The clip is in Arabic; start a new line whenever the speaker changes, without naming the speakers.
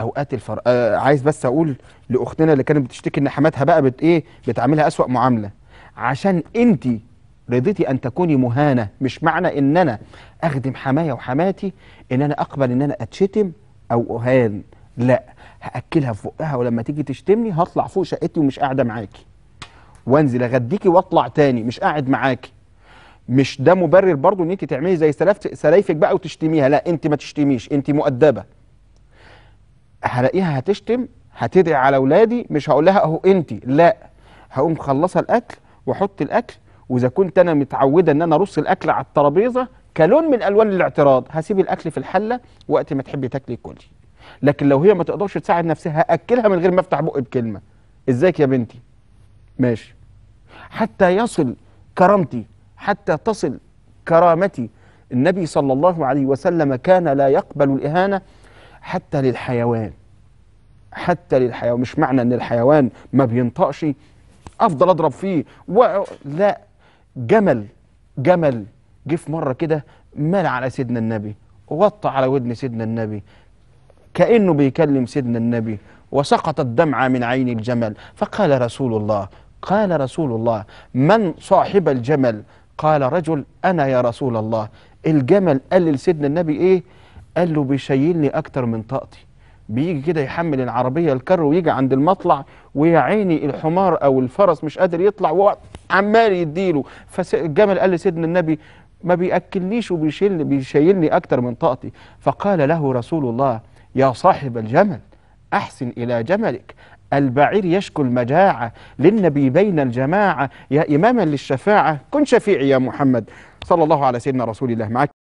أوقات الفر... آه عايز بس أقول لأختنا اللي كانت بتشتكي إن حماتها بقى بت إيه بتعاملها أسوأ معاملة. عشان أنت رضيتي أن تكوني مهانة مش معنى إن أنا أخدم حمايا وحماتي إن أنا أقبل إن أنا أتشتم أو أهان. لا هأكلها في بقها ولما تيجي تشتمني هطلع فوق شقتي ومش قاعدة معاكي. وأنزل أغديكي وأطلع تاني مش قاعد معاكي. مش ده مبرر برضو إن أنت تعملي زي سلايفك بقى وتشتميها. لا أنت ما تشتميش أنت مؤدبة. هلاقيها هتشتم هتدعي على أولادي مش هقول لها أهو انت لا. هقوم مخلصه الأكل وأحط الأكل وإذا كنت أنا متعودة إن أنا أرص الأكل على الترابيزة كلون من ألوان الاعتراض. هسيب الأكل في الحلة وقت ما تحبي تاكلي كلي لكن لو هي ما تقدرش تساعد نفسها هأكلها من غير ما أفتح بقي بكلمة. إزيك يا بنتي؟ ماشي. حتى يصل كرامتي حتى تصل كرامتي النبي صلى الله عليه وسلم كان لا يقبل الإهانة حتى للحيوان. حتى للحيوان مش معنى إن الحيوان ما بينطقش. أفضل أضرب فيه. و... لا جمل جمل جه في مرة كده مال على سيدنا النبي ووطى على ودن سيدنا النبي كأنه بيكلم سيدنا النبي وسقطت دمعه من عين الجمل. فقال رسول الله قال رسول الله من صاحب الجمل؟ قال رجل أنا يا رسول الله. الجمل قال لسيدنا النبي إيه؟ قال له بيشيلني أكتر من طاقتي. بيجي كده يحمل العربية الكر ويجي عند المطلع ويا عيني الحمار أو الفرس مش قادر يطلع وهو عمال يديله. فالجمل قال لسيدنا النبي ما بيأكلنيش وبيشيلني بيشيلني أكتر من طاقتي. فقال له رسول الله يا صاحب الجمل أحسن إلى جملك. البعير يشكو المجاعة للنبي بين الجماعة. يا إماما للشفاعة كن شفيعي يا محمد. صلى الله على سيدنا رسول الله. معك